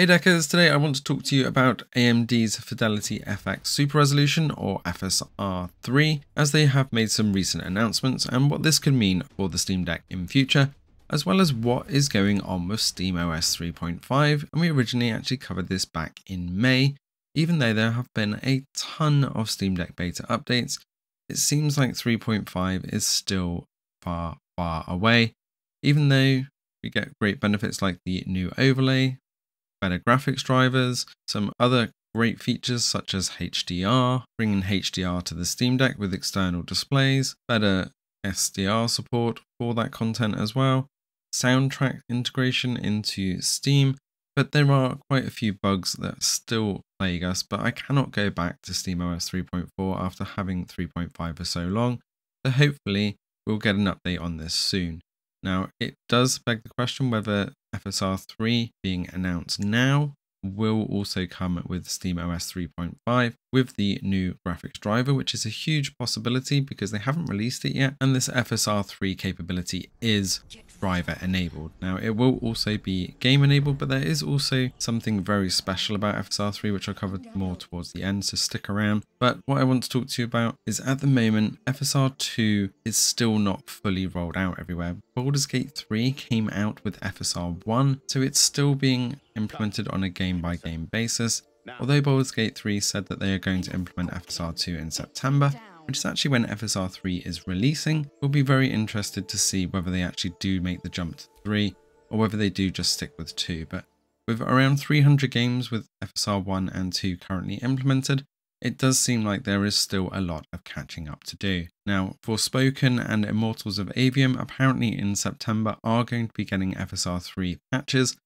Hey Deckers, today I want to talk to you about AMD's Fidelity FX Super Resolution or FSR3 as they have made some recent announcements and what this could mean for the Steam Deck in future as well as what is going on with SteamOS 3.5 and we originally actually covered this back in May. Even though there have been a ton of Steam Deck beta updates it seems like 3.5 is still far far away. Even though we get great benefits like the new overlay, better graphics drivers, some other great features such as HDR, bringing HDR to the Steam Deck with external displays, better SDR support for that content as well, soundtrack integration into Steam, but there are quite a few bugs that still plague us, but I cannot go back to SteamOS 3.4 after having 3.5 for so long, so hopefully we'll get an update on this soon. Now, it does beg the question whether FSR 3 being announced now will also come with SteamOS 3.5 with the new graphics driver, which is a huge possibility because they haven't released it yet. And this FSR 3 capability is driver enabled. Now it will also be game enabled, but there is also something very special about FSR3, which I'll cover more towards the end, so stick around. But what I want to talk to you about is at the moment, FSR2 is still not fully rolled out everywhere. Baldur's Gate 3 came out with FSR1, so it's still being implemented on a game by game basis. Although Baldur's Gate 3 said that they are going to implement FSR2 in September, which is actually when FSR3 is releasing. We'll be very interested to see whether they actually do make the jump to 3 or whether they do just stick with 2. But with around 300 games with FSR1 and 2 currently implemented, it does seem like there is still a lot of catching up to do. Now, Forspoken and Immortals of Aveum apparently in September are going to be getting FSR3 patches,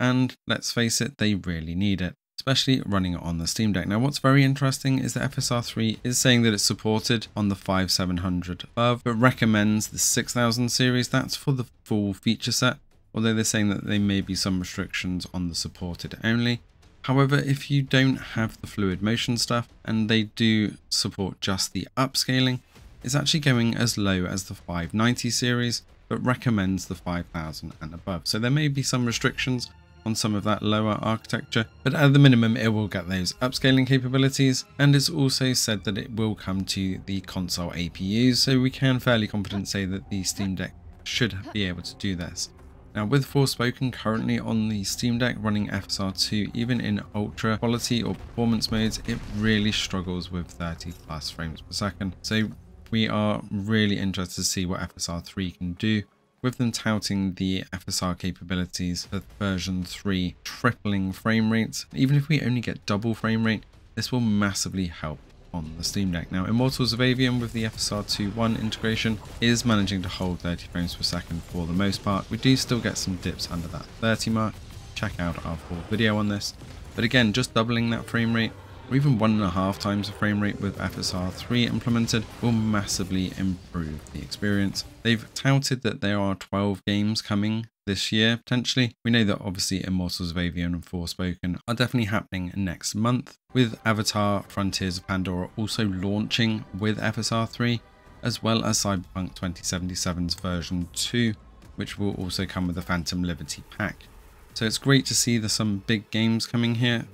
and let's face it, they really need it especially running on the Steam Deck. Now what's very interesting is that FSR3 is saying that it's supported on the 5700 above, but recommends the 6000 series. That's for the full feature set, although they're saying that there may be some restrictions on the supported only. However, if you don't have the fluid motion stuff and they do support just the upscaling, it's actually going as low as the 590 series, but recommends the 5000 and above. So there may be some restrictions on some of that lower architecture, but at the minimum it will get those upscaling capabilities and it's also said that it will come to the console APUs, so we can fairly confident say that the Steam Deck should be able to do this. Now with Forspoken currently on the Steam Deck running FSR2 even in ultra quality or performance modes it really struggles with 30 plus frames per second so we are really interested to see what FSR3 can do with them touting the FSR capabilities for version 3 tripling frame rates. Even if we only get double frame rate, this will massively help on the Steam Deck. Now, Immortals of Aveum with the FSR 2.1 integration is managing to hold 30 frames per second for the most part. We do still get some dips under that 30 mark. Check out our full video on this. But again, just doubling that frame rate or even one and a half times the frame rate with FSR 3 implemented will massively improve the experience. They've touted that there are 12 games coming this year potentially. We know that obviously Immortals of Aveum and Forspoken are definitely happening next month, with Avatar Frontiers of Pandora also launching with FSR 3, as well as Cyberpunk 2077's version 2, which will also come with the Phantom Liberty pack. So it's great to see there's some big games coming here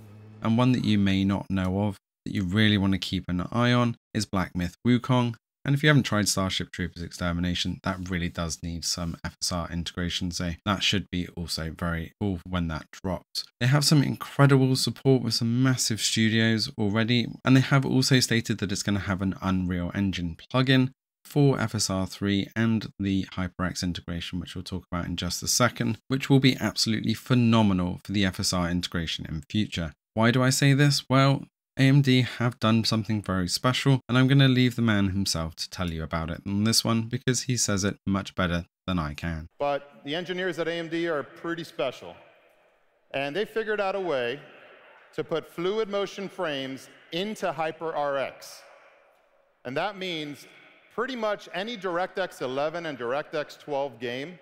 and one that you may not know of that you really want to keep an eye on is Black Myth Wukong. And if you haven't tried Starship Troopers Extermination, that really does need some FSR integration, so that should be also very cool when that drops. They have some incredible support with some massive studios already, and they have also stated that it's going to have an Unreal Engine plugin for FSR3 and the HYPR-RX integration, which we'll talk about in just a second, which will be absolutely phenomenal for the FSR integration in future. Why do I say this? Well, AMD have done something very special, and I'm going to leave the man himself to tell you about it on this one because he says it much better than I can. But the engineers at AMD are pretty special, and they figured out a way to put fluid motion frames into HYPR-RX. And that means pretty much any DirectX 11 and DirectX 12 game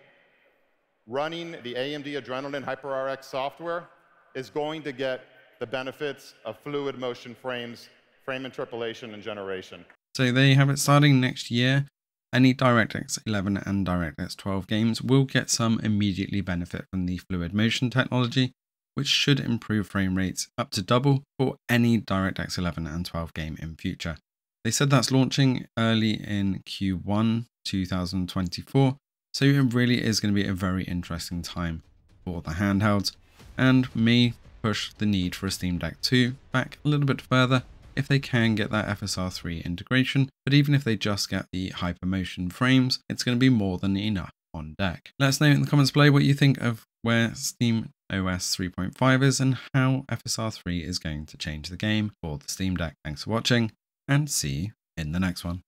running the AMD Adrenalin HYPR-RX software is going to get the benefits of fluid motion frames, frame interpolation, and generation. So there you have it. Starting next year, any DirectX 11 and DirectX 12 games will get some immediately benefit from the fluid motion technology. which should improve frame rates up to double for any DirectX 11 and 12 game in future. They said that's launching early in Q1 2024, so it really is going to be a very interesting time for the handhelds and may push the need for a Steam Deck 2 back a little bit further if they can get that FSR3 integration, but even if they just get the Hypermotion frames, it's going to be more than enough on deck. Let us know in the comments below what you think of where Steam OS 3.5 is and how FSR3 is going to change the game for the Steam Deck. Thanks for watching and see you in the next one.